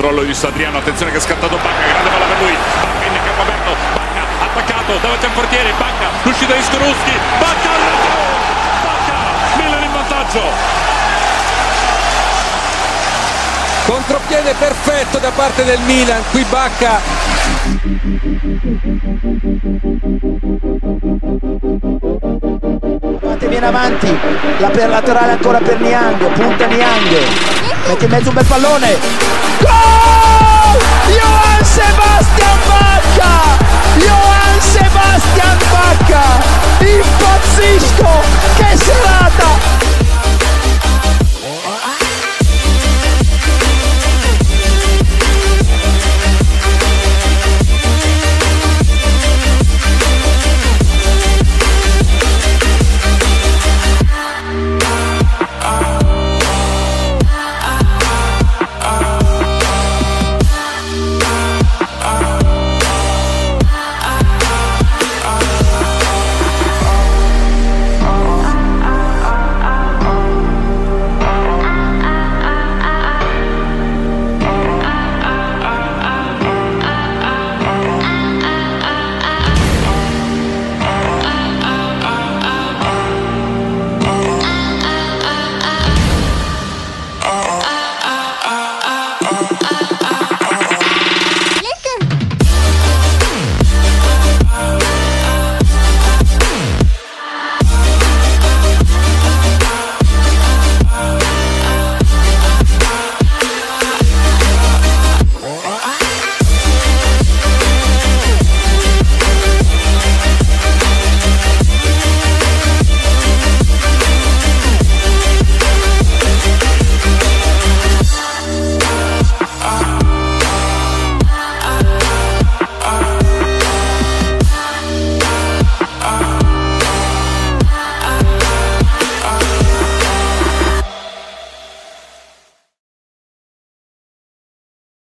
controllo di Adriano attenzione che è scattato Bacca grande palla per lui. Bacca in campo aperto Bacca attaccato davanti al portiere Bacca l'uscita di Skorowski Bacca Bacca Milan in vantaggio! Contropiede perfetto da parte del Milan qui Bacca. Viene avanti la per laterale ancora per Niang punta Niang mette in mezzo un bel pallone. Gol Johann Sebastian Bacca